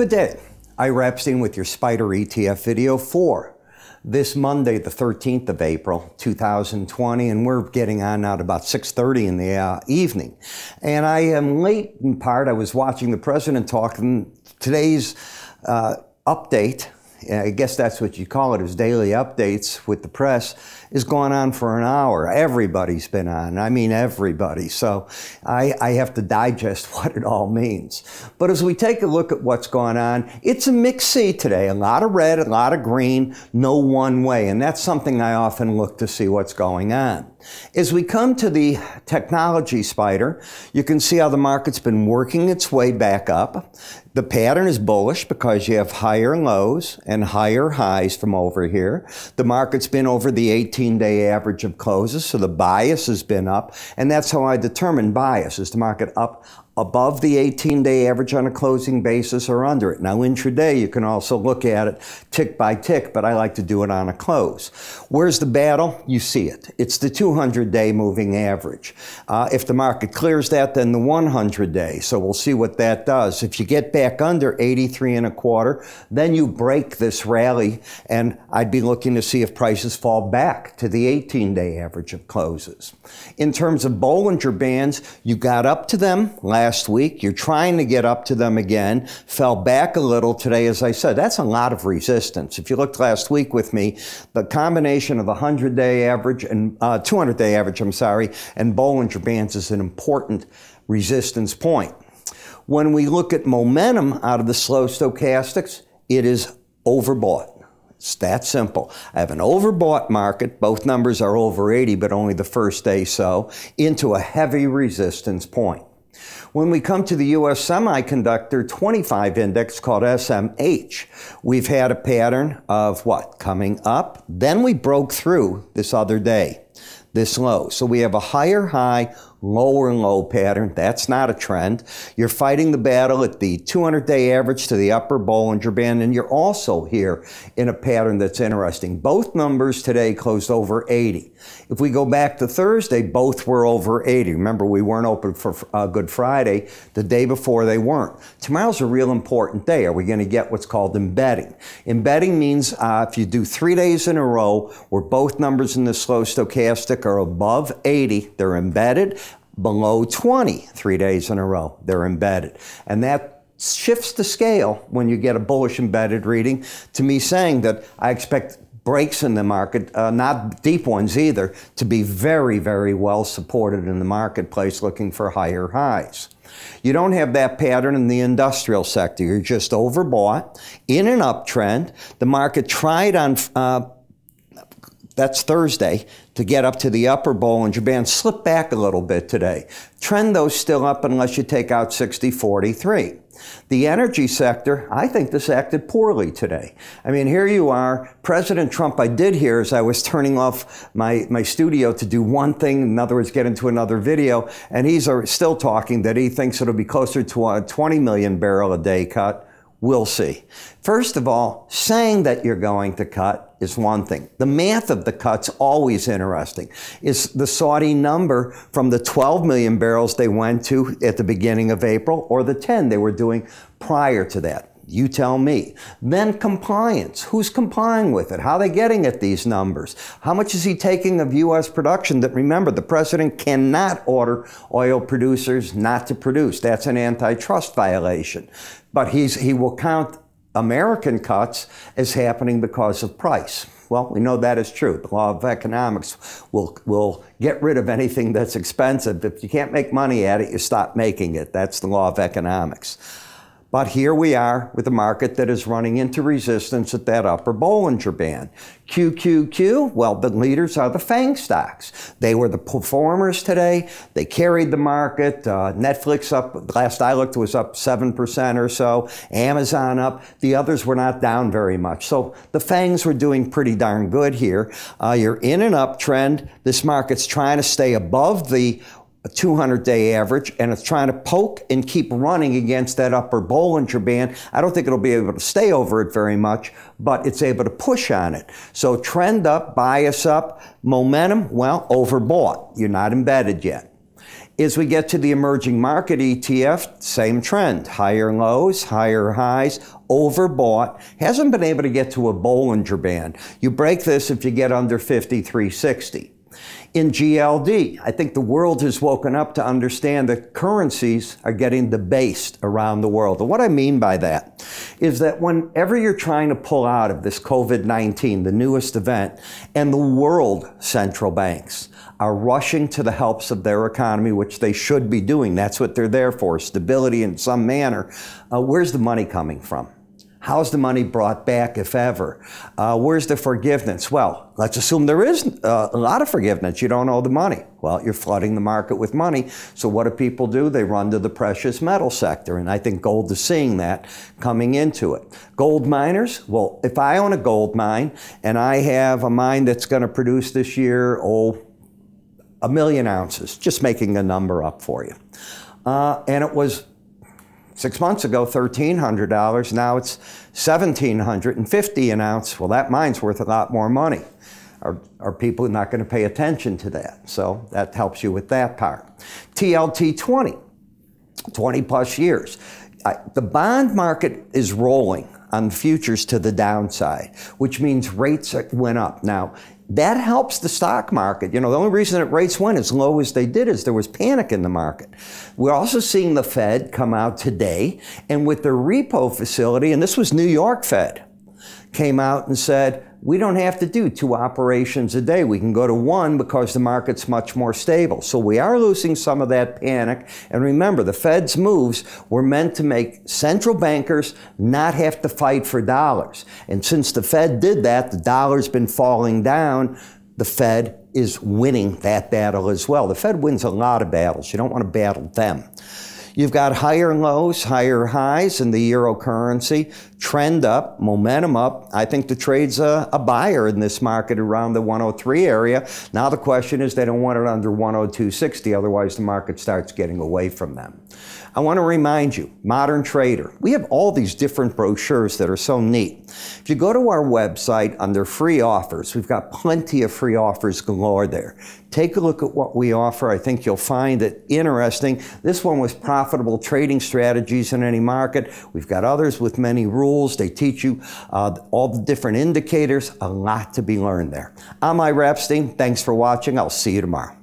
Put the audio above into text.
Good day. Ira Epstein with your Spider ETF video for this Monday, the 13th of April, 2020, and we're getting on now at about 6.30 in the uh, evening. And I am late in part. I was watching the president talking today's uh, update I guess that's what you call it, his daily updates with the press, is going on for an hour. Everybody's been on. I mean, everybody. So I, I have to digest what it all means. But as we take a look at what's going on, it's a mixed sea today. A lot of red, a lot of green, no one way. And that's something I often look to see what's going on. As we come to the technology spider, you can see how the market's been working its way back up. The pattern is bullish because you have higher lows and higher highs from over here. The market's been over the 18 day average of closes, so the bias has been up. And that's how I determine bias. Is the market up above the 18 day average on a closing basis or under it. Now, intraday, you can also look at it tick by tick, but I like to do it on a close. Where's the battle? You see it. It's the 200 day moving average. Uh, if the market clears that, then the 100 day. So we'll see what that does. If you get back under 83 and a quarter, then you break this rally, and I'd be looking to see if prices fall back to the 18 day average of closes. In terms of Bollinger Bands, you got up to them last last week. You're trying to get up to them again. Fell back a little today, as I said. That's a lot of resistance. If you looked last week with me, the combination of the 100 day average and uh, 200 day average, I'm sorry, and Bollinger Bands is an important resistance point. When we look at momentum out of the slow stochastics, it is overbought. It's that simple. I have an overbought market, both numbers are over 80, but only the first day so, into a heavy resistance point. When we come to the U.S. Semiconductor 25 Index called SMH, we've had a pattern of what? Coming up. Then we broke through this other day, this low. So we have a higher high lower and low pattern. That's not a trend. You're fighting the battle at the 200 day average to the upper Bollinger Band, and you're also here in a pattern that's interesting. Both numbers today closed over 80. If we go back to Thursday, both were over 80. Remember, we weren't open for uh, Good Friday. The day before, they weren't. Tomorrow's a real important day. Are we going to get what's called embedding? Embedding means uh, if you do three days in a row where both numbers in the slow stochastic are above 80, they're embedded below 20 three days in a row. They're embedded. And that shifts the scale when you get a bullish embedded reading to me saying that I expect breaks in the market, uh, not deep ones either, to be very, very well supported in the marketplace looking for higher highs. You don't have that pattern in the industrial sector. You're just overbought in an uptrend. The market tried on uh, that's Thursday, to get up to the upper Bollinger Band, slip back a little bit today. Trend though still up unless you take out 6043. The energy sector, I think this acted poorly today. I mean, here you are, President Trump, I did hear as I was turning off my, my studio to do one thing, in other words, get into another video, and he's uh, still talking that he thinks it'll be closer to a 20 million barrel a day cut. We'll see. First of all, saying that you're going to cut is one thing. The math of the cut's always interesting. Is the Saudi number from the 12 million barrels they went to at the beginning of April or the 10 they were doing prior to that? You tell me. Then compliance. Who's complying with it? How are they getting at these numbers? How much is he taking of U.S. production that, remember, the president cannot order oil producers not to produce. That's an antitrust violation. But he's, he will count American cuts as happening because of price. Well, we know that is true. The law of economics will, will get rid of anything that's expensive. If you can't make money at it, you stop making it. That's the law of economics. But here we are with a market that is running into resistance at that upper Bollinger Band. QQQ, well, the leaders are the FANG stocks. They were the performers today. They carried the market. Uh, Netflix up, last I looked, was up 7% or so. Amazon up. The others were not down very much. So the FANGs were doing pretty darn good here. Uh, you're in an uptrend. This market's trying to stay above the a 200 day average and it's trying to poke and keep running against that upper Bollinger Band. I don't think it'll be able to stay over it very much, but it's able to push on it. So trend up, bias up, momentum, well, overbought. You're not embedded yet. As we get to the emerging market ETF, same trend. Higher lows, higher highs, overbought. Hasn't been able to get to a Bollinger Band. You break this if you get under 5360 in GLD. I think the world has woken up to understand that currencies are getting debased around the world. And what I mean by that is that whenever you're trying to pull out of this COVID-19, the newest event, and the world central banks are rushing to the helps of their economy, which they should be doing. That's what they're there for, stability in some manner. Uh, where's the money coming from? How's the money brought back, if ever? Uh, where's the forgiveness? Well, let's assume there is uh, a lot of forgiveness. You don't owe the money. Well, you're flooding the market with money. So what do people do? They run to the precious metal sector. And I think gold is seeing that coming into it. Gold miners, well, if I own a gold mine and I have a mine that's going to produce this year, oh, a million ounces, just making a number up for you. Uh, and it was Six months ago, $1,300. Now it's $1,750 an ounce. Well, that mine's worth a lot more money. Are, are people not going to pay attention to that? So that helps you with that part. TLT 20, 20 plus years. I, the bond market is rolling on futures to the downside, which means rates went up. Now, that helps the stock market. You know, the only reason that rates went as low as they did is there was panic in the market. We're also seeing the Fed come out today and with their repo facility, and this was New York Fed, came out and said, we don't have to do two operations a day. We can go to one because the market's much more stable. So we are losing some of that panic. And remember, the Fed's moves were meant to make central bankers not have to fight for dollars. And since the Fed did that, the dollar's been falling down. The Fed is winning that battle as well. The Fed wins a lot of battles. You don't want to battle them. You've got higher lows, higher highs in the euro currency, trend up, momentum up. I think the trade's a, a, buyer in this market around the 103 area. Now the question is they don't want it under 102.60, otherwise the market starts getting away from them. I want to remind you, Modern Trader, we have all these different brochures that are so neat. If you go to our website under free offers, we've got plenty of free offers galore there. Take a look at what we offer. I think you'll find it interesting. This one was profitable trading strategies in any market. We've got others with many rules. They teach you uh, all the different indicators. A lot to be learned there. I'm Ira Epstein. Thanks for watching. I'll see you tomorrow.